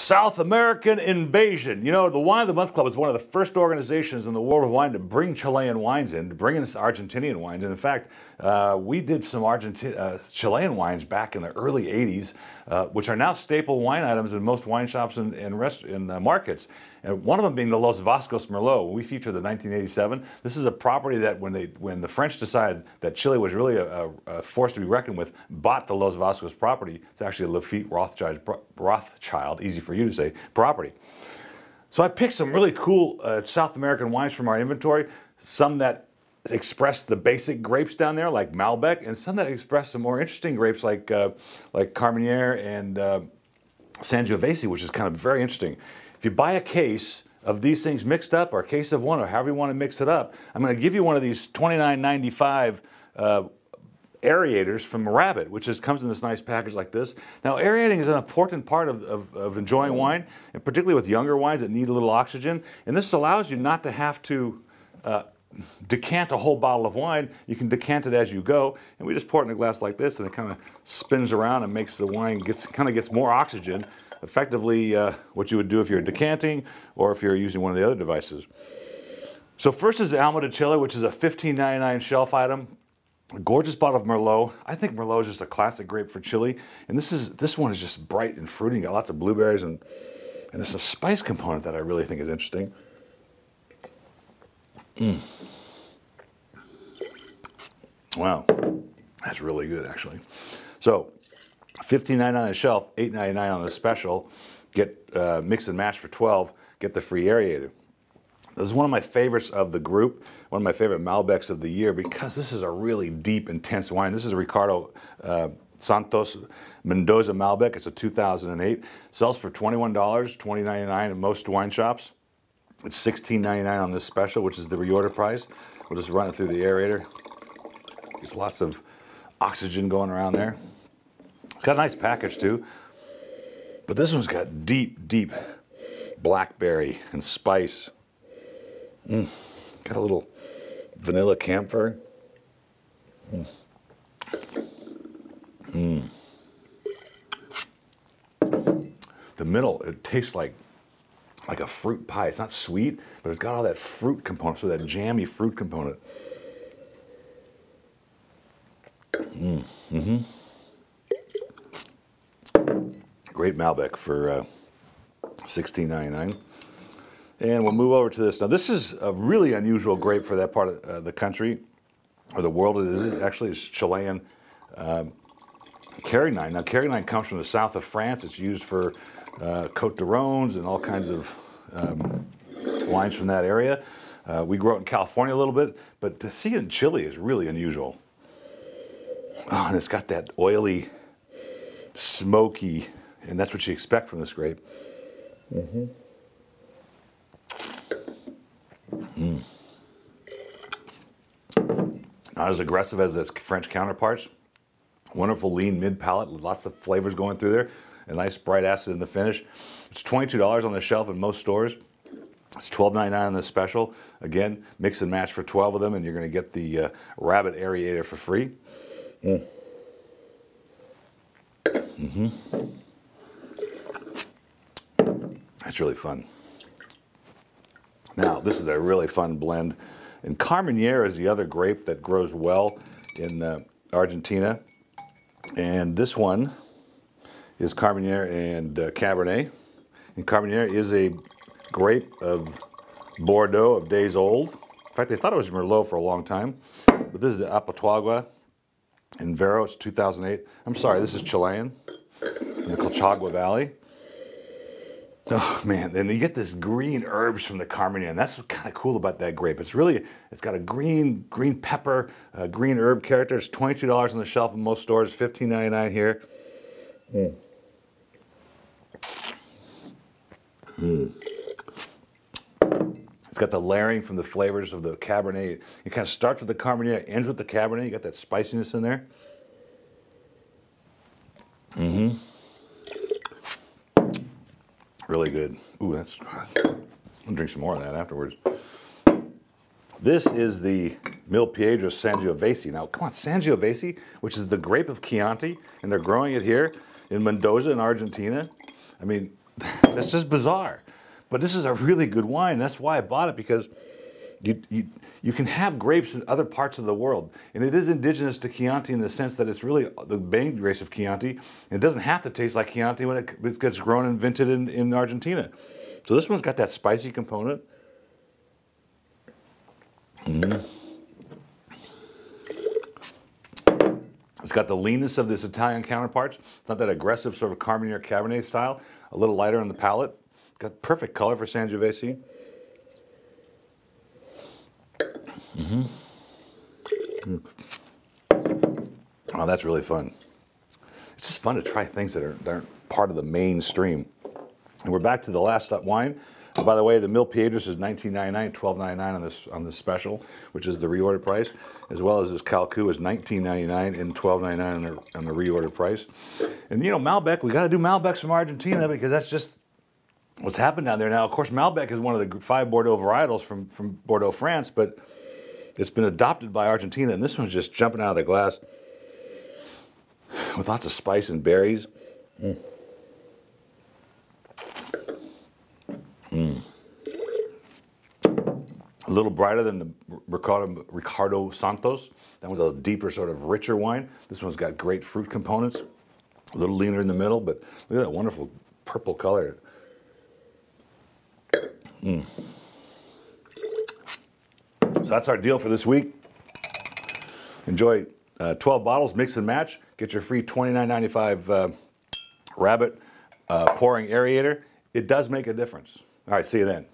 South American invasion. You know, the Wine of the Month Club is one of the first organizations in the world of wine to bring Chilean wines in, to bring in Argentinian wines. And in fact, uh, we did some Argentine, uh, Chilean wines back in the early 80s, uh, which are now staple wine items in most wine shops and, and, rest, and markets. And one of them being the Los Vascos Merlot. We featured the 1987. This is a property that when they when the French decided that Chile was really a, a, a force to be reckoned with, bought the Los Vascos property. It's actually a Lafite Rothschild, Rothschild, easy for you to say, property. So I picked some really cool uh, South American wines from our inventory. Some that express the basic grapes down there, like Malbec, and some that express some more interesting grapes, like uh, like Carmenere and uh, Sangiovese, which is kind of very interesting. If you buy a case of these things mixed up, or a case of one, or however you want to mix it up, I'm going to give you one of these $29.95 uh, aerators from Rabbit, which is, comes in this nice package like this. Now, aerating is an important part of, of, of, enjoying wine, and particularly with younger wines that need a little oxygen. And this allows you not to have to uh, decant a whole bottle of wine. You can decant it as you go, and we just pour it in a glass like this, and it kind of spins around and makes the wine gets kind of gets more oxygen effectively uh, what you would do if you're decanting or if you're using one of the other devices. So first is the Alma de Chile, which is a $15.99 shelf item. A gorgeous bottle of Merlot. I think Merlot is just a classic grape for Chile. And this is this one is just bright and fruity. Got lots of blueberries and and there's a spice component that I really think is interesting. Mm. Wow, that's really good actually. So $15.99 on the shelf, $8.99 on the special. Get uh, mix and match for 12. Get the free aerator. This is one of my favorites of the group, one of my favorite Malbecs of the year because this is a really deep, intense wine. This is Ricardo uh, Santos Mendoza Malbec. It's a 2008. Sells for $21, $20.99 at most wine shops. It's $16.99 on this special, which is the reorder price. We'll just run it through the aerator. It's lots of oxygen going around there. It's got a nice package too. But this one's got deep, deep blackberry and spice. Mm. Got a little vanilla camphor. Mm. Mm. The middle, it tastes like like a fruit pie. It's not sweet, but it's got all that fruit component, so that jammy fruit component. Mm. Mm-hmm. Great Malbec for uh, $16.99. And we'll move over to this. Now, this is a really unusual grape for that part of uh, the country or the world. It is actually it's Chilean um. Now, Carignan comes from the south of France. It's used for uh, Cote de Rhônes and all kinds of um, wines from that area. Uh, we grow it in California a little bit, but to see it in Chile is really unusual. Oh, and it's got that oily, smoky and that's what you expect from this grape. Mm-hmm. Mm. Not as aggressive as its French counterparts. Wonderful lean mid palate, lots of flavors going through there. A nice bright acid in the finish. It's $22 on the shelf in most stores. It's $12.99 on the special. Again, mix and match for 12 of them, and you're going to get the uh, Rabbit Aerator for free. Mm. Mm-hmm. Really fun. Now, this is a really fun blend. And Carmenere is the other grape that grows well in uh, Argentina. And this one is Carmenere and uh, Cabernet. And Carmenere is a grape of Bordeaux of days old. In fact, they thought it was Merlot for a long time. But this is the Aconcagua in Vero. It's 2008. I'm sorry, this is Chilean in the Colchagua Valley. Oh man, then you get this green herbs from the Carmenere, and that's what's kind of cool about that grape. It's really, it's got a green, green pepper, uh, green herb character. It's twenty-two dollars on the shelf in most stores. Fifteen ninety-nine here. Mm. Mm. It's got the layering from the flavors of the Cabernet. It kind of starts with the Carmenere, ends with the Cabernet. You got that spiciness in there. Mm-hmm. Really good. Ooh, that's. I'll drink some more of that afterwards. This is the Milpiedra Sangiovese. Now, come on, Sangiovese, which is the grape of Chianti, and they're growing it here in Mendoza in Argentina. I mean, That's just bizarre. But this is a really good wine. That's why I bought it because you, you, you can have grapes in other parts of the world. And it is indigenous to Chianti in the sense that it's really the main race of Chianti. It doesn't have to taste like Chianti when it, it gets grown and vinted in, in Argentina. So this one's got that spicy component. Mm. It's got the leanness of this Italian counterparts. It's not that aggressive sort of Carmenere Cabernet style. A little lighter on the palate. Got perfect color for Sangiovese. Mm-hmm. Mm. Oh, that's really fun. It's just fun to try things that, are, that aren't part of the mainstream. And we're back to the last up wine. And by the way, the Mil Piedras is $19.99, $12.99 on this on this special, which is the reorder price, as well as this Calcu is $19.99 and $12.99 on the, on the reorder price. And you know, Malbec, we got to do Malbecs from Argentina because that's just what's happened down there now. Of course, Malbec is one of the five Bordeaux varietals from, from Bordeaux, France, but it's been adopted by Argentina, and this one's just jumping out of the glass with lots of spice and berries. Mm. Mm. A little brighter than the Ricardo, Ricardo Santos. That was a deeper, sort of richer wine. This one's got great fruit components. A little leaner in the middle, but look at that wonderful purple color. Mm. So that's our deal for this week. Enjoy uh, 12 bottles, mix and match. Get your free $29.95 uh, Rabbit uh, pouring aerator. It does make a difference. All right, see you then.